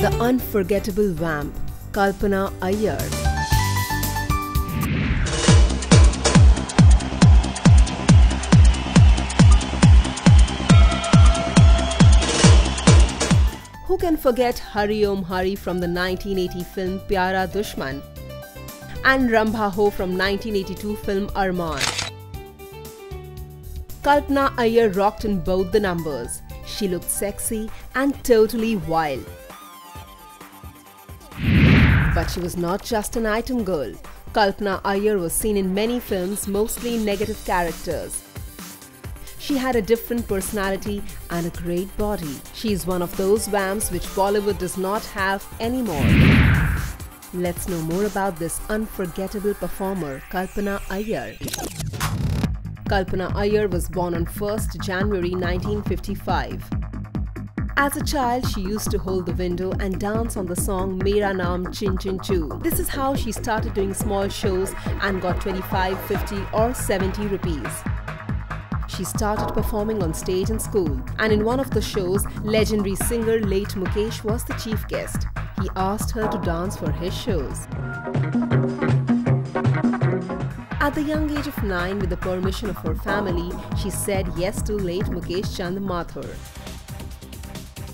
The unforgettable vamp, Kalpana Iyer. Who can forget Hari Om Hari from the 1980 film Pyaara Dushman and Rambha Ho from 1982 film Armaan. Kalpana Iyer rocked in both the numbers. She looked sexy and totally wild. But she was not just an item girl. Kalpana Iyer was seen in many films, mostly negative characters. She had a different personality and a great body. She is one of those vamps which Bollywood does not have anymore. Let's know more about this unforgettable performer, Kalpana Iyer. Kalpana Iyer was born on 1st January 1955. As a child, she used to hold the window and dance on the song Mera Naam Chin Chin Choo. This is how she started doing small shows and got 25, 50 or 70 rupees she started performing on stage in school. And in one of the shows, legendary singer late Mukesh was the chief guest. He asked her to dance for his shows. At the young age of 9, with the permission of her family, she said yes to late Mukesh Chand Mathur.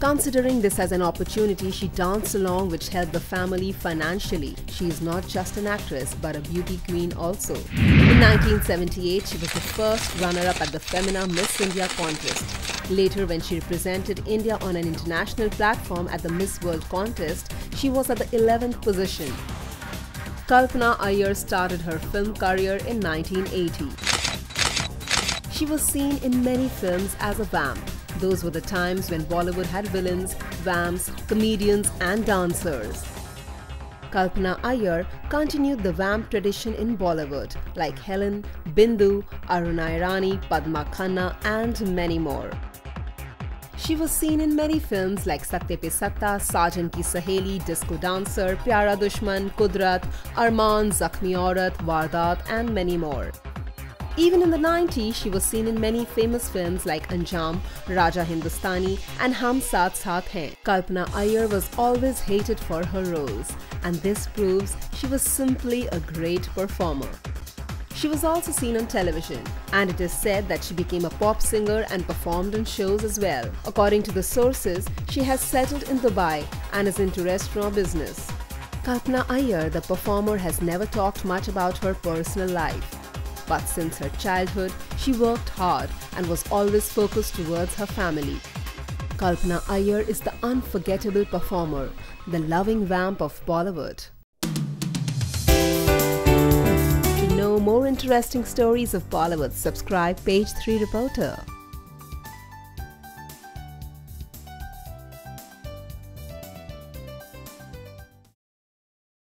Considering this as an opportunity, she danced along which helped the family financially. She is not just an actress but a beauty queen also. In 1978, she was the first runner-up at the Femina Miss India contest. Later, when she represented India on an international platform at the Miss World contest, she was at the 11th position. Kalpana Iyer started her film career in 1980. She was seen in many films as a vamp. Those were the times when Bollywood had villains, vamps, comedians and dancers. Kalpana Iyer continued the vamp tradition in Bollywood like Helen, Bindu, Aruna Irani, Padma Khanna and many more. She was seen in many films like Satte Pe Satta, Sajan Ki Saheli, Disco Dancer, Pyaara Dushman, Kudrat, Armaan, Zakhmi Aurat, Wardaat and many more. Even in the 90s, she was seen in many famous films like Anjaam, Raja Hindustani and Hum Saath Saath Hain. Kalpana Iyer was always hated for her roles and this proves she was simply a great performer. She was also seen on television, and it is said that she became a pop singer and performed on shows as well. According to the sources, she has settled in Dubai and is into restaurant business. Kalpana Iyer, the performer, has never talked much about her personal life. But since her childhood, she worked hard and was always focused towards her family. Kalpana Iyer is the unforgettable performer, the loving vamp of Bollywood. To know more interesting stories of Bollywood, subscribe Page 3 Reporter.